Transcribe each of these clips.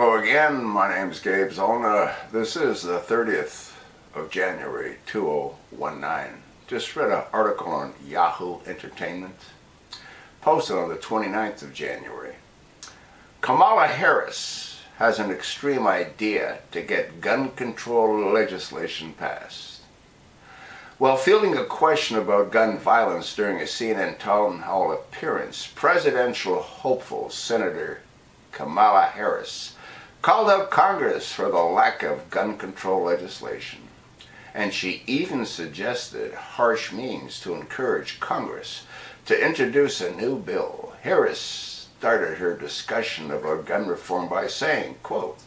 Hello again, my name is Gabe Zolna. This is the 30th of January 2019. Just read an article on Yahoo Entertainment, posted on the 29th of January. Kamala Harris has an extreme idea to get gun control legislation passed. While fielding a question about gun violence during a CNN town hall appearance, presidential hopeful Senator Kamala Harris called out Congress for the lack of gun control legislation. And she even suggested harsh means to encourage Congress to introduce a new bill. Harris started her discussion about gun reform by saying, quote,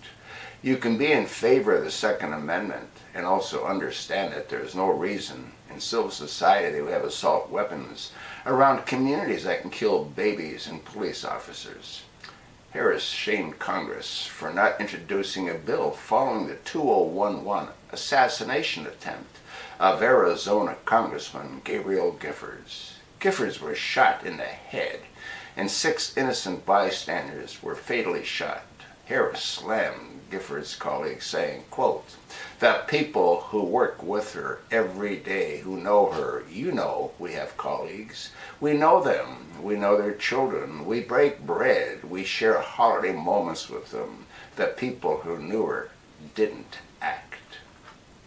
you can be in favor of the Second Amendment and also understand that there's no reason in civil society we have assault weapons around communities that can kill babies and police officers. Harris shamed Congress for not introducing a bill following the 2011 assassination attempt of Arizona Congressman Gabrielle Giffords. Giffords was shot in the head, and six innocent bystanders were fatally shot. Harris slammed Giffords' colleagues, saying, quote, the people who work with her every day, who know her, you know we have colleagues. We know them. We know their children. We break bread. We share holiday moments with them. The people who knew her didn't act.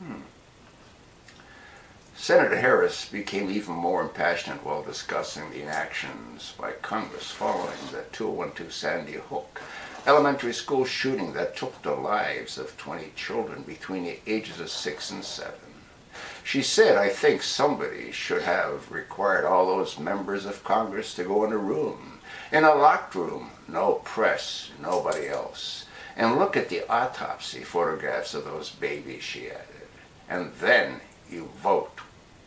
Hmm. Senator Harris became even more impassioned while discussing the inactions by Congress following the 2012 Sandy Hook elementary school shooting that took the lives of 20 children between the ages of 6 and 7. She said, I think somebody should have required all those members of Congress to go in a room, in a locked room, no press, nobody else, and look at the autopsy photographs of those babies, she added. And then you vote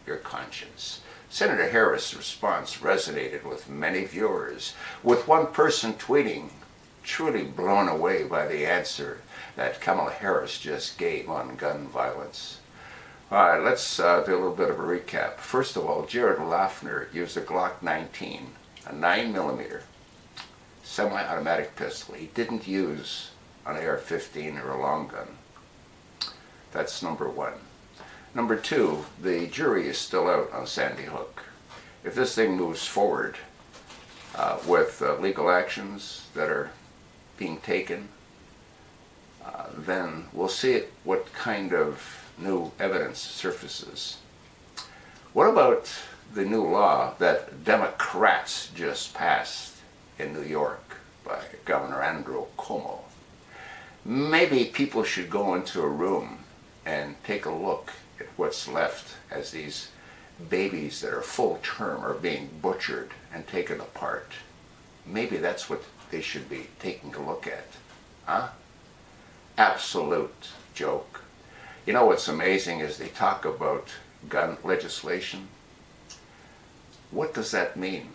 your conscience. Senator Harris' response resonated with many viewers, with one person tweeting, truly blown away by the answer that Kamala Harris just gave on gun violence. All right, let's uh, do a little bit of a recap. First of all, Jared Loughner used a Glock 19, a 9mm semi-automatic pistol. He didn't use an AR-15 or a long gun. That's number one. Number two, the jury is still out on Sandy Hook. If this thing moves forward uh, with uh, legal actions that are being taken, uh, then we'll see what kind of new evidence surfaces. What about the new law that Democrats just passed in New York by Governor Andrew Cuomo? Maybe people should go into a room and take a look at what's left as these babies that are full term are being butchered and taken apart. Maybe that's what they should be taking a look at. Huh? Absolute joke. You know what's amazing is they talk about gun legislation. What does that mean?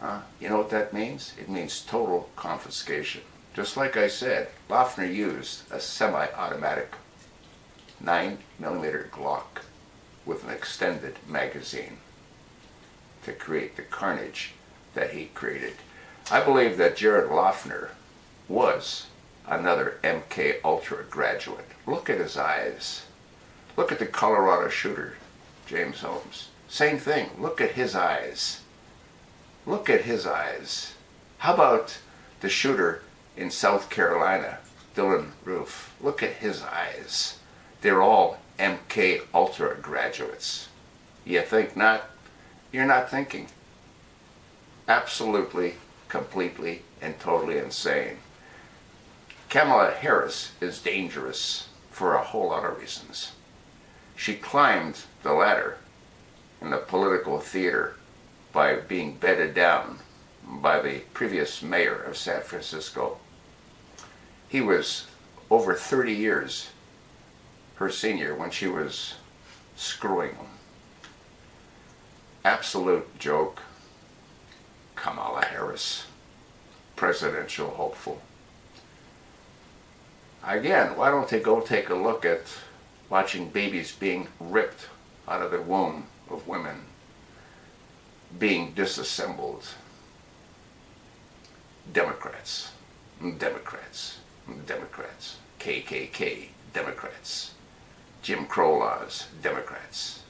Huh? You know what that means? It means total confiscation. Just like I said, Loughner used a semi-automatic 9 millimeter Glock with an extended magazine to create the carnage that he created. I believe that Jared Loughner was another MK Ultra graduate. Look at his eyes. Look at the Colorado shooter, James Holmes. Same thing. Look at his eyes. Look at his eyes. How about the shooter in South Carolina, Dylann Roof? Look at his eyes. They're all MK Ultra graduates. You think not? You're not thinking. Absolutely completely and totally insane. Kamala Harris is dangerous for a whole lot of reasons. She climbed the ladder in the political theater by being bedded down by the previous mayor of San Francisco. He was over 30 years her senior when she was screwing him. Absolute joke. Kamala Harris, presidential hopeful. Again, why don't they go take a look at watching babies being ripped out of the womb of women, being disassembled? Democrats, Democrats. Democrats. KKK, Democrats. Jim Crow laws, Democrats.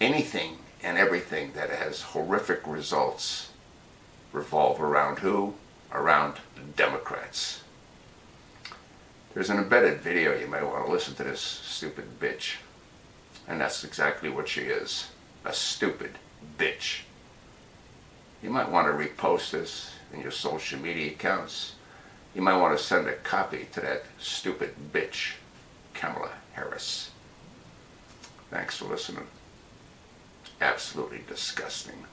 Anything and everything that has horrific results revolve around who? Around Democrats. There's an embedded video, you might want to listen to this stupid bitch. And that's exactly what she is. A stupid bitch. You might want to repost this in your social media accounts. You might want to send a copy to that stupid bitch, Kamala Harris. Thanks for listening. Absolutely disgusting.